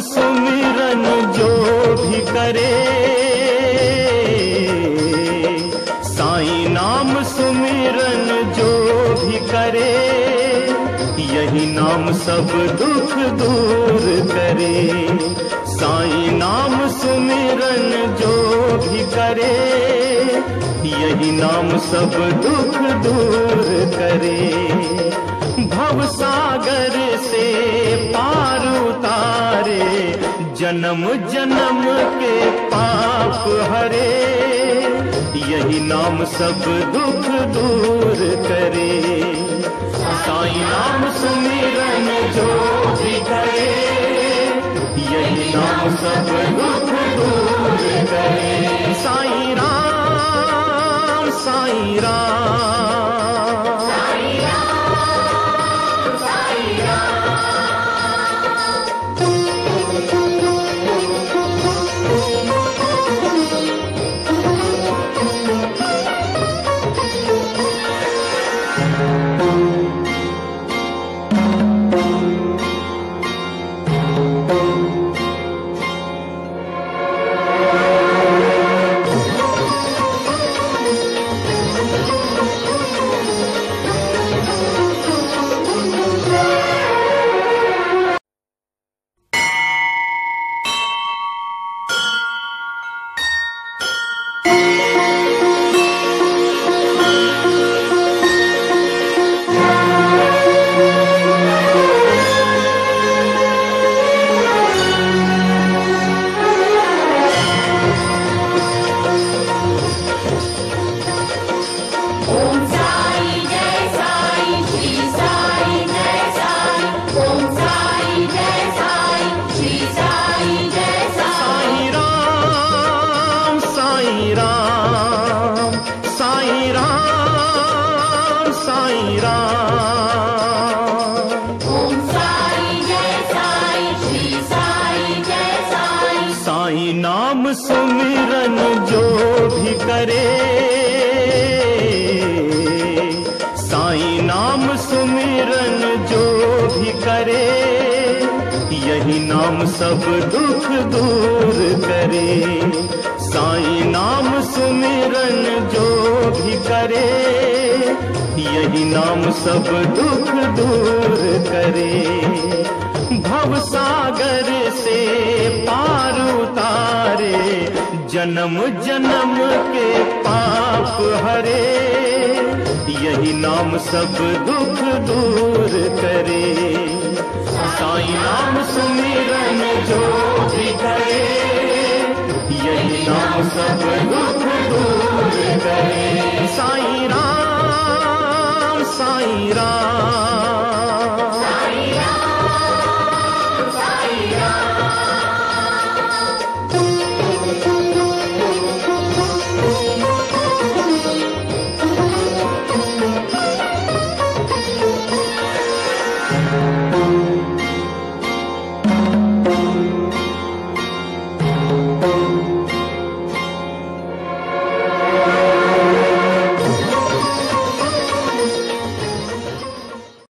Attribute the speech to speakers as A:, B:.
A: सुमिरन जो भी करे। साई नाम सुमिरन जो भी करे। यही नाम सब दुख दूर करे। साई नाम सुमिरन जो भी करे। यही नाम सब दुख दूर करे। भव सागर से जन्म जन्म के पाप हरे, यही नाम सब दुख दूर करे। साईं नाम सुमिरन जो भी करे, यही नाम सब दुख दूर करे। साईं राम साईं राम
B: साई
A: नाम सुमिरन जो भी करे। साई नाम सुमिरन जो भी करे। यही नाम सब दुख दूर करे। साई नाम सुमिरन जो भी करे। यही नाम सब दुख दूर करे। भव सागर से जन्म जन्म के पाप हरे, यही नाम सब दुख दूर करे। साईं नाम सुमिरन जो भी करे, यही नाम सब दुख दूर करे। साईं राम साईं राम।